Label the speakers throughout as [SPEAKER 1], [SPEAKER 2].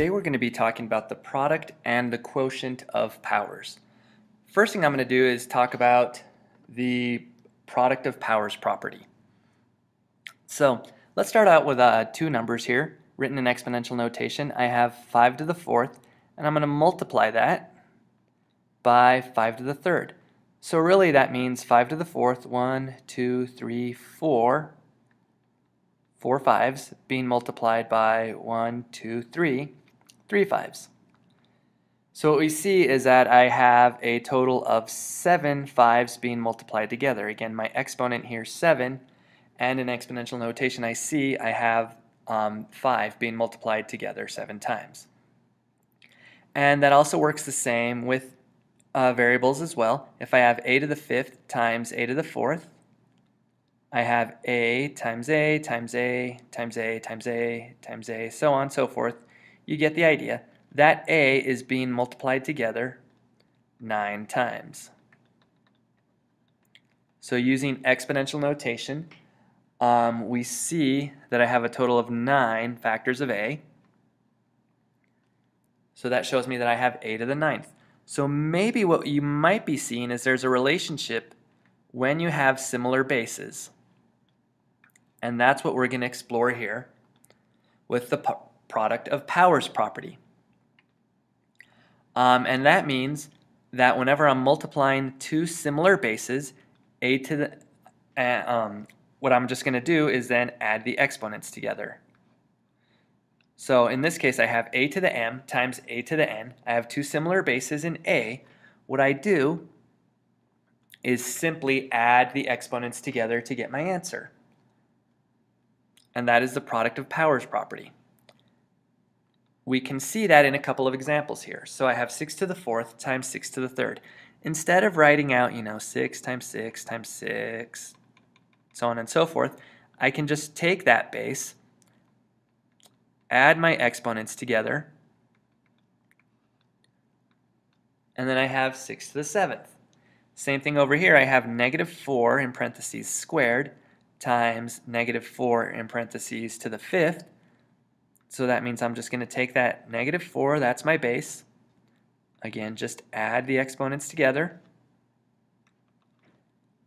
[SPEAKER 1] Today we're going to be talking about the product and the quotient of powers. First thing I'm going to do is talk about the product of powers property. So let's start out with uh, two numbers here written in exponential notation. I have 5 to the fourth and I'm going to multiply that by 5 to the third. So really that means 5 to the fourth, 1, 2, 3, 4, four fives being multiplied by 1, 2, 3, three fives. So what we see is that I have a total of seven fives being multiplied together. Again, my exponent here is 7, and in exponential notation I see I have um, 5 being multiplied together 7 times. And that also works the same with uh, variables as well. If I have a to the fifth times a to the fourth, I have a times a times a times a times a times a, so on and so forth. You get the idea. That a is being multiplied together nine times. So using exponential notation, um, we see that I have a total of nine factors of a. So that shows me that I have a to the ninth. So maybe what you might be seeing is there's a relationship when you have similar bases. And that's what we're going to explore here with the product of powers property. Um, and that means that whenever I'm multiplying two similar bases, a to the, uh, um, what I'm just going to do is then add the exponents together. So in this case, I have a to the m times a to the n. I have two similar bases in a. What I do is simply add the exponents together to get my answer. And that is the product of powers property. We can see that in a couple of examples here. So I have 6 to the fourth times 6 to the third. Instead of writing out, you know, 6 times 6 times 6, so on and so forth, I can just take that base add my exponents together, and then I have 6 to the 7th. Same thing over here, I have negative 4 in parentheses squared times negative 4 in parentheses to the 5th. So that means I'm just going to take that negative 4, that's my base. Again, just add the exponents together.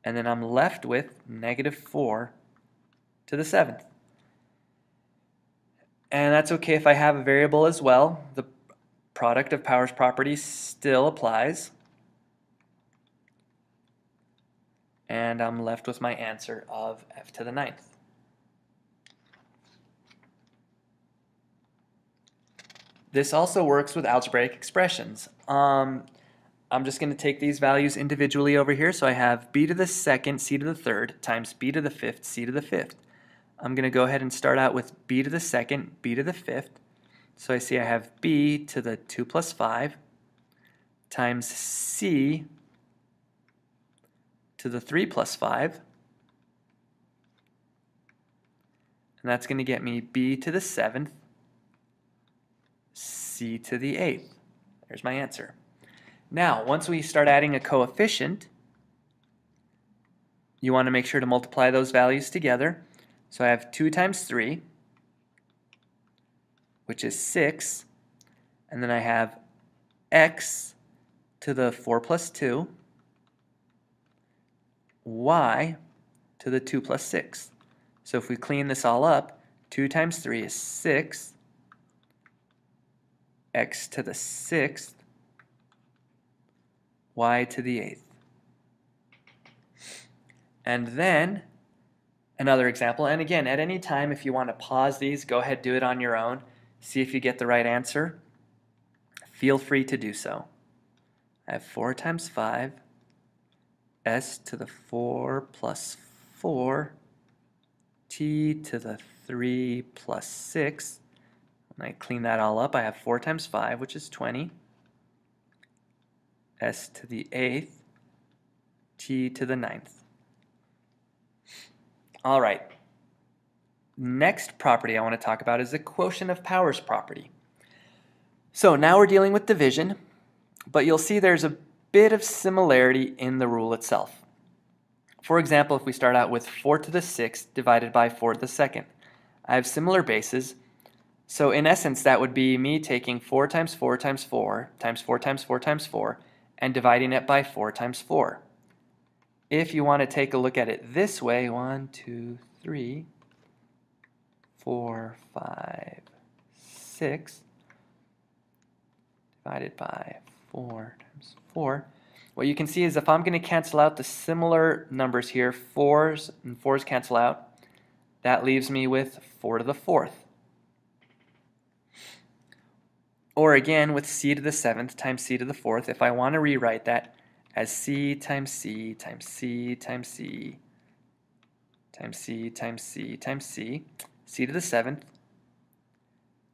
[SPEAKER 1] And then I'm left with negative 4 to the 7th. And that's okay if I have a variable as well. The product of powers property still applies. And I'm left with my answer of f to the ninth. This also works with algebraic expressions. Um, I'm just going to take these values individually over here. So I have b to the second, c to the third, times b to the fifth, c to the fifth. I'm going to go ahead and start out with b to the second, b to the fifth. So I see I have b to the 2 plus 5 times c to the 3 plus 5. And that's going to get me b to the 7th, to the 8th. There's my answer. Now, once we start adding a coefficient, you want to make sure to multiply those values together. So I have 2 times 3, which is 6, and then I have x to the 4 plus 2, y to the 2 plus 6. So if we clean this all up, 2 times 3 is 6, x to the 6th, y to the 8th. And then another example. And again, at any time, if you want to pause these, go ahead, do it on your own. See if you get the right answer. Feel free to do so. I have 4 times 5, s to the 4 plus 4, t to the 3 plus 6. When I clean that all up, I have 4 times 5, which is 20, s to the 8th, t to the ninth. All right. Next property I want to talk about is the quotient of powers property. So now we're dealing with division, but you'll see there's a bit of similarity in the rule itself. For example, if we start out with 4 to the 6th divided by 4 to the 2nd, I have similar bases. So in essence, that would be me taking 4 times 4 times 4 times 4 times 4 times 4 and dividing it by 4 times 4. If you want to take a look at it this way, 1, 2, 3, 4, 5, 6, divided by 4 times 4, what you can see is if I'm going to cancel out the similar numbers here, 4s and 4s cancel out, that leaves me with 4 to the 4th. Or again with c to the 7th times c to the 4th, if I want to rewrite that as c times c times c times c times c times c times c, c to the 7th,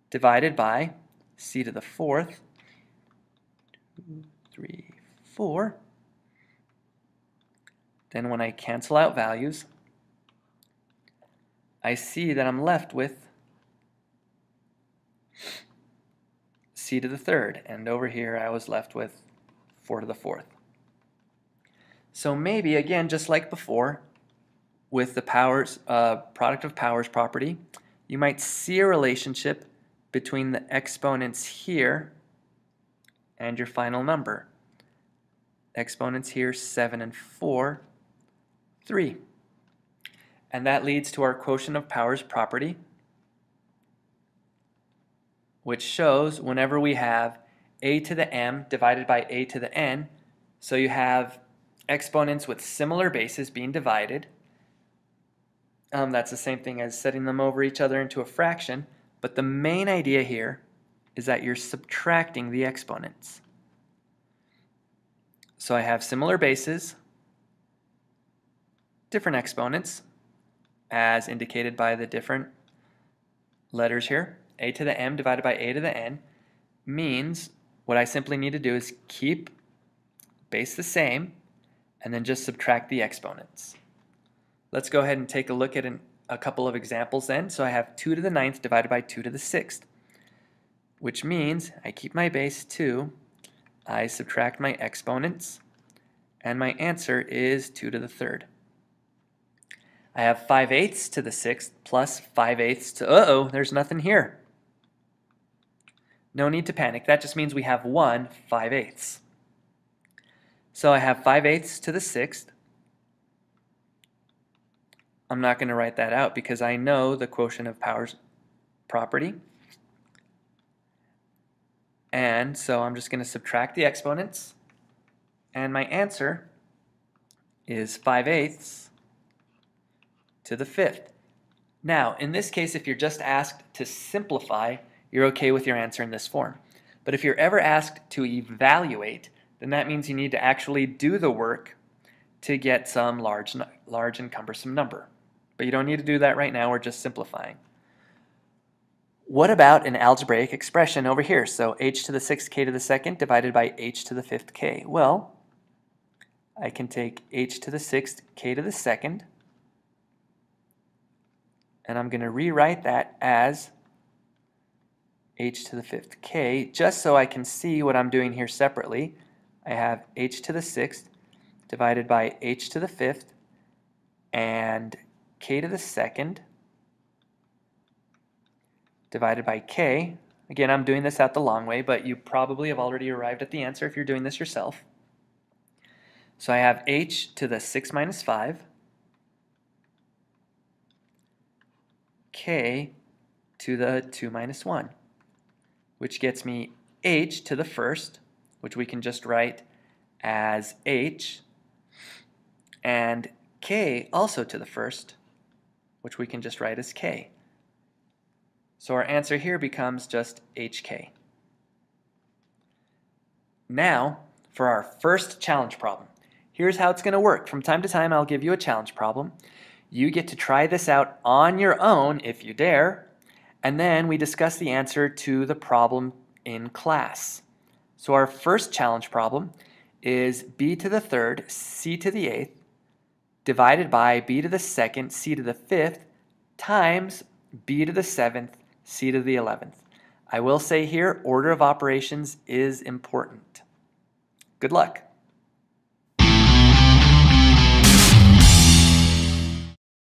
[SPEAKER 1] divided by c to the 4th, 2, 3, 4. Then when I cancel out values, I see that I'm left with c to the third, and over here I was left with 4 to the fourth. So maybe, again, just like before, with the powers uh, product of powers property, you might see a relationship between the exponents here and your final number. Exponents here, 7 and 4, 3. And that leads to our quotient of powers property, which shows whenever we have a to the m divided by a to the n, so you have exponents with similar bases being divided. Um, that's the same thing as setting them over each other into a fraction, but the main idea here is that you're subtracting the exponents. So I have similar bases, different exponents, as indicated by the different letters here. A to the m divided by a to the n means what I simply need to do is keep base the same and then just subtract the exponents. Let's go ahead and take a look at an, a couple of examples then. So I have 2 to the ninth divided by 2 to the sixth, which means I keep my base 2 I subtract my exponents, and my answer is 2 to the third. I have 5 eighths to the sixth plus 5 eighths to, uh-oh, there's nothing here. No need to panic. That just means we have 1 5 eighths. So I have 5 eighths to the sixth. I'm not going to write that out because I know the quotient of powers property. And so I'm just going to subtract the exponents. And my answer is 5 eighths to the fifth. Now, in this case, if you're just asked to simplify, you're okay with your answer in this form. But if you're ever asked to evaluate, then that means you need to actually do the work to get some large, large and cumbersome number. But you don't need to do that right now, we're just simplifying. What about an algebraic expression over here? So h to the 6th k to the second divided by h to the 5th k. Well, I can take h to the 6th k to the second, and I'm going to rewrite that as h to the 5th k, just so I can see what I'm doing here separately. I have h to the 6th divided by h to the 5th and k to the second divided by k. Again, I'm doing this out the long way, but you probably have already arrived at the answer if you're doing this yourself. So I have h to the 6 minus 5, k to the 2 minus 1, which gets me h to the first, which we can just write as h, and k also to the first, which we can just write as k. So our answer here becomes just HK. Now, for our first challenge problem. Here's how it's going to work. From time to time, I'll give you a challenge problem. You get to try this out on your own if you dare, and then we discuss the answer to the problem in class. So our first challenge problem is b to the third, c to the eighth, divided by b to the second, c to the fifth, times b to the seventh, c to the 11th. I will say here, order of operations is important. Good luck.